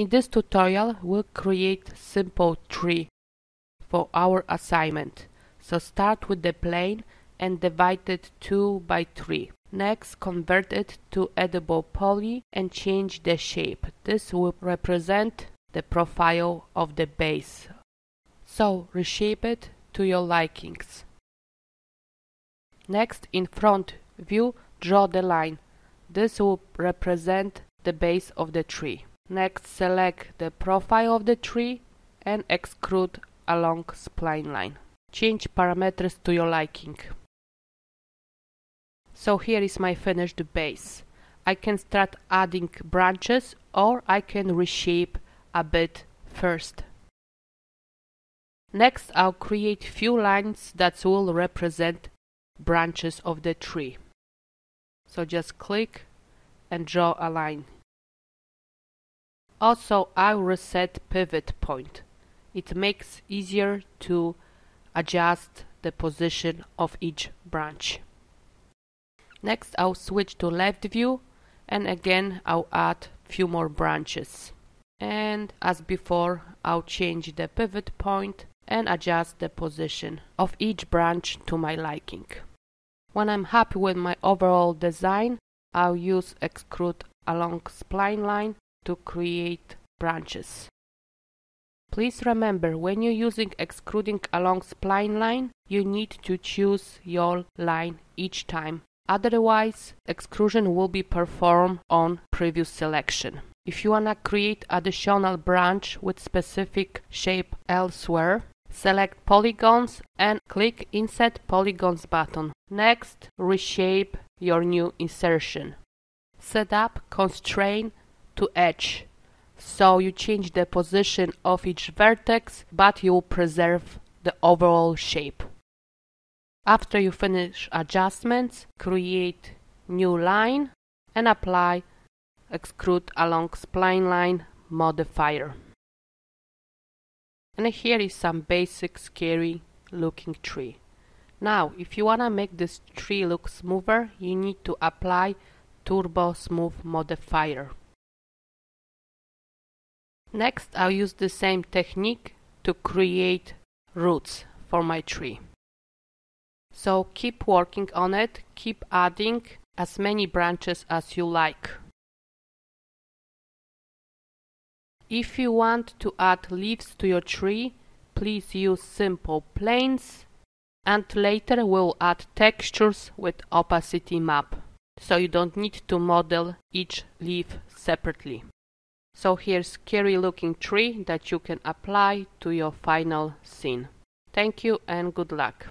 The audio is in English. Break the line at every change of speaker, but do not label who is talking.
In this tutorial we'll create simple tree for our assignment. So start with the plane and divide it 2 by 3. Next convert it to editable poly and change the shape. This will represent the profile of the base. So reshape it to your likings. Next in front view draw the line. This will represent the base of the tree. Next select the profile of the tree and extrude along spline line. Change parameters to your liking. So here is my finished base. I can start adding branches or I can reshape a bit first. Next I'll create few lines that will represent branches of the tree. So just click and draw a line. Also I'll reset pivot point. It makes easier to adjust the position of each branch. Next I'll switch to left view and again I'll add few more branches. And as before I'll change the pivot point and adjust the position of each branch to my liking. When I'm happy with my overall design, I'll use extrude along spline line to create branches. Please remember when you're using extruding along spline line, you need to choose your line each time. Otherwise, extrusion will be performed on previous selection. If you wanna create additional branch with specific shape elsewhere, select polygons and click Inset Polygons button. Next, reshape your new insertion. Set up constraint to edge so you change the position of each vertex, but you preserve the overall shape. After you finish adjustments, create new line and apply extrude along spline line modifier. And here is some basic scary looking tree. Now, if you wanna make this tree look smoother, you need to apply Turbo Smooth modifier. Next I'll use the same technique to create roots for my tree. So keep working on it, keep adding as many branches as you like. If you want to add leaves to your tree, please use simple planes and later we'll add textures with opacity map. So you don't need to model each leaf separately. So here's scary looking tree that you can apply to your final scene. Thank you and good luck.